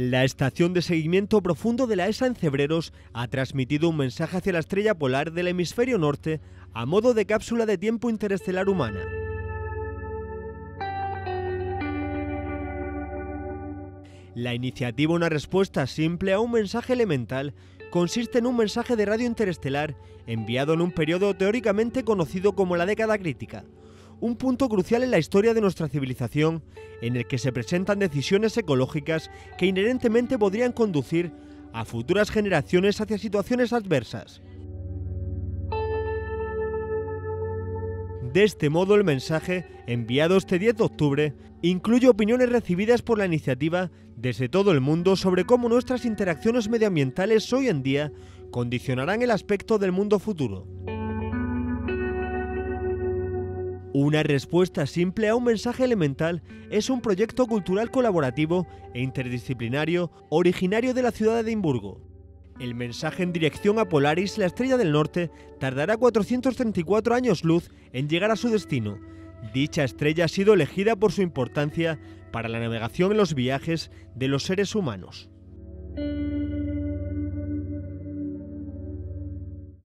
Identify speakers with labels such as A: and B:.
A: La estación de seguimiento profundo de la ESA en Cebreros ha transmitido un mensaje hacia la estrella polar del hemisferio norte a modo de cápsula de tiempo interestelar humana. La iniciativa Una respuesta simple a un mensaje elemental consiste en un mensaje de radio interestelar enviado en un periodo teóricamente conocido como la década crítica, un punto crucial en la historia de nuestra civilización en el que se presentan decisiones ecológicas que inherentemente podrían conducir a futuras generaciones hacia situaciones adversas. De este modo, el mensaje, enviado este 10 de octubre, incluye opiniones recibidas por la iniciativa desde todo el mundo sobre cómo nuestras interacciones medioambientales hoy en día condicionarán el aspecto del mundo futuro. Una respuesta simple a un mensaje elemental es un proyecto cultural colaborativo e interdisciplinario originario de la ciudad de Edimburgo. El mensaje en dirección a Polaris, la estrella del norte, tardará 434 años luz en llegar a su destino. Dicha estrella ha sido elegida por su importancia para la navegación en los viajes de los seres humanos.